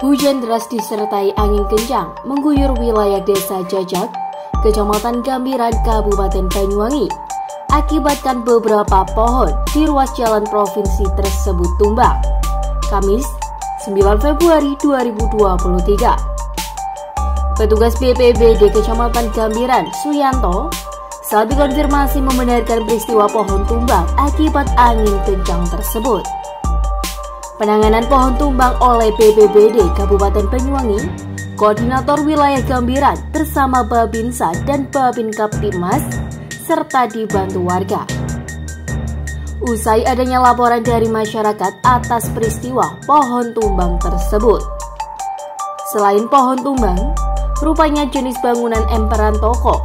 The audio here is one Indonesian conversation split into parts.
Hujan deras disertai angin kencang mengguyur wilayah desa Jajak, Kecamatan Gambiran, Kabupaten Banyuwangi. Akibatkan beberapa pohon di ruas jalan provinsi tersebut tumbang. Kamis, 9 Februari 2023. Petugas BPBD Kecamatan Gambiran, Suyanto, saat dikonfirmasi membenarkan peristiwa pohon tumbang akibat angin kencang tersebut. Penanganan pohon tumbang oleh BPBD Kabupaten Banyuwangi, Koordinator Wilayah Gambiran bersama Babinsa dan Babin Kaptimas, serta dibantu warga. Usai adanya laporan dari masyarakat atas peristiwa pohon tumbang tersebut. Selain pohon tumbang, rupanya jenis bangunan emperan toko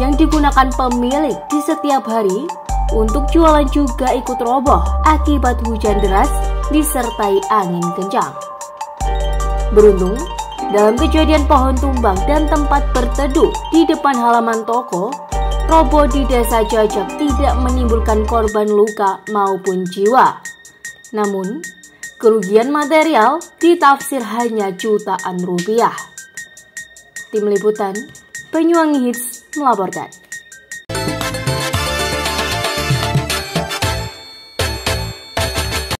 yang digunakan pemilik di setiap hari untuk jualan juga ikut roboh akibat hujan deras disertai angin kencang. Beruntung, dalam kejadian pohon tumbang dan tempat berteduh di depan halaman toko, roboh di desa Jajak tidak menimbulkan korban luka maupun jiwa. Namun, kerugian material ditafsir hanya jutaan rupiah. Tim Liputan, Banyuwangi Hits melaporkan.